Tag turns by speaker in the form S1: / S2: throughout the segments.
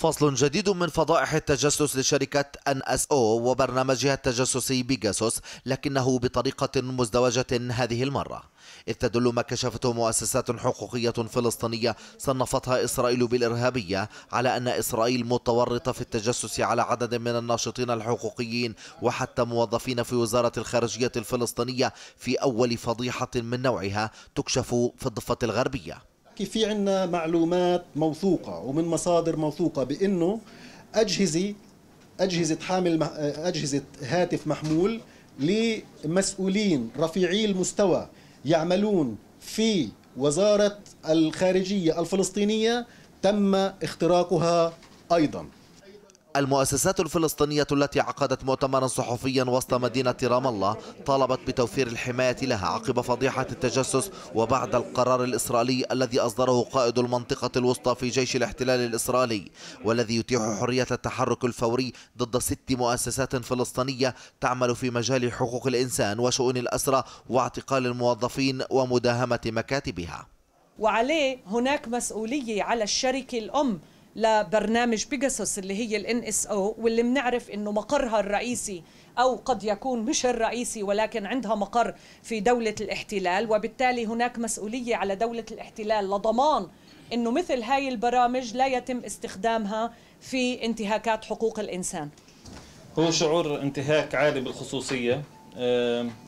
S1: فصل جديد من فضائح التجسس لشركة ان اس أو وبرنامجها التجسسي بيجاسوس لكنه بطريقة مزدوجة هذه المرة. إذ تدل ما كشفته مؤسسات حقوقية فلسطينية صنفتها إسرائيل بالإرهابية على أن إسرائيل متورطة في التجسس على عدد من الناشطين الحقوقيين وحتى موظفين في وزارة الخارجية الفلسطينية في أول فضيحة من نوعها تكشف في الضفة الغربية.
S2: كيف في عندنا معلومات موثوقة ومن مصادر موثوقة بأنه أجهزة أجهزة حامل أجهزة هاتف محمول لمسؤولين رفيعي المستوى يعملون في وزارة الخارجية الفلسطينية تم اختراقها أيضا.
S1: المؤسسات الفلسطينية التي عقدت مؤتمرا صحفيا وسط مدينة رام الله طالبت بتوفير الحماية لها عقب فضيحة التجسس وبعد القرار الإسرائيلي الذي أصدره قائد المنطقة الوسطى في جيش الاحتلال الإسرائيلي والذي يتيح حرية التحرك الفوري ضد ست مؤسسات فلسطينية تعمل في مجال حقوق الإنسان وشؤون الأسرى واعتقال الموظفين ومداهمة مكاتبها.
S3: وعليه هناك مسؤولية على الشركة الأم لبرنامج بيجاسوس اللي هي الان اس أو واللي بنعرف إنه مقرها الرئيسي أو قد يكون مش الرئيسي ولكن عندها مقر في دولة الاحتلال. وبالتالي هناك مسؤولية على دولة الاحتلال لضمان إنه مثل هاي البرامج لا يتم استخدامها في انتهاكات حقوق الإنسان.
S4: هو شعور انتهاك عالي بالخصوصية.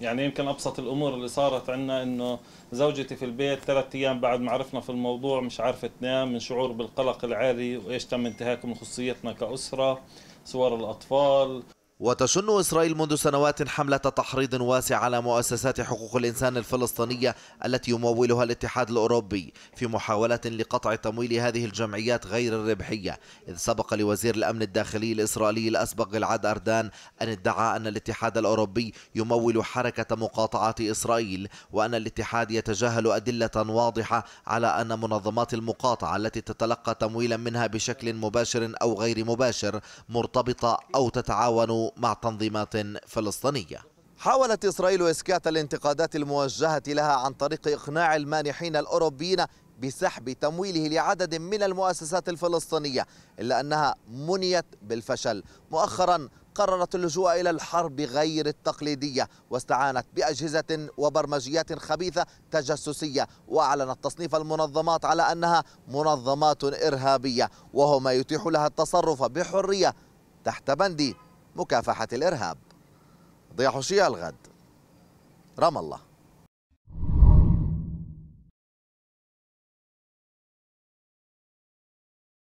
S4: يعني يمكن أبسط الأمور اللي صارت عندنا إنه زوجتي في البيت ثلاث أيام بعد ما عرفنا في الموضوع مش عارفة تنام من شعور بالقلق العالي وإيش تم انتهاك من خصوصيتنا كأسرة صور الأطفال.
S1: وتشن إسرائيل منذ سنوات حملة تحريض واسع على مؤسسات حقوق الإنسان الفلسطينية التي يمولها الاتحاد الأوروبي في محاولة لقطع تمويل هذه الجمعيات غير الربحية إذ سبق لوزير الأمن الداخلي الإسرائيلي الأسبق غلعاد أردان أن ادعى أن الاتحاد الأوروبي يمول حركة مقاطعة إسرائيل وأن الاتحاد يتجاهل أدلة واضحة على أن منظمات المقاطعة التي تتلقى تمويلا منها بشكل مباشر أو غير مباشر مرتبطة أو مع تنظيمات فلسطينية. حاولت إسرائيل إسكات الانتقادات الموجهة لها عن طريق إقناع المانحين الأوروبيين بسحب تمويله لعدد من المؤسسات الفلسطينية إلا أنها منيت بالفشل. مؤخرا قررت اللجوء إلى الحرب غير التقليدية واستعانت بأجهزة وبرمجيات خبيثة تجسسية وأعلنت تصنيف المنظمات على أنها منظمات إرهابية وهو ما يتيح لها التصرف بحرية تحت بند مكافحة الإرهاب. ضياء الغد. رام الله.